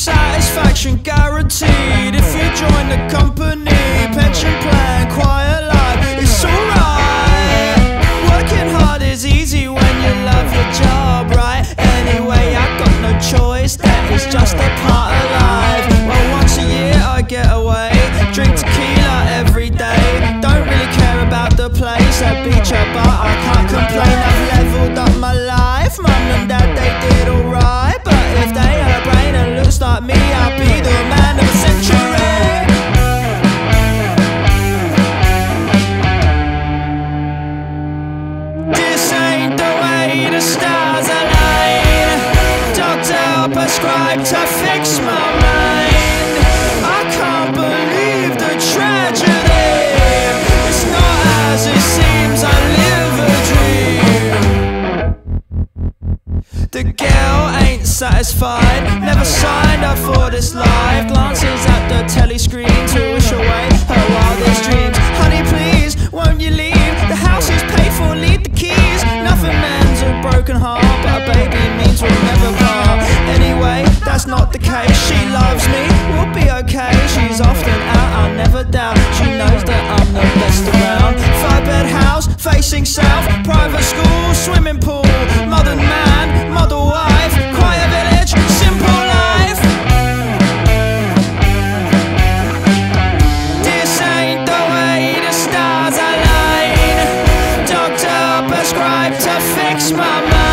satisfaction guaranteed if you join the company. stars align. Doctor prescribed to fix my mind. I can't believe the tragedy. It's not as it seems, I live a dream. The girl ain't satisfied Never signed up for this life Glances at the telly screen okay, she loves me, we'll be okay. She's often out, I never doubt. She knows that I'm the best around. Five bed house, facing south. Private school, swimming pool. Modern man, model wife. Quiet village, simple life. This ain't the way the stars align. Doctor prescribed to fix my mind.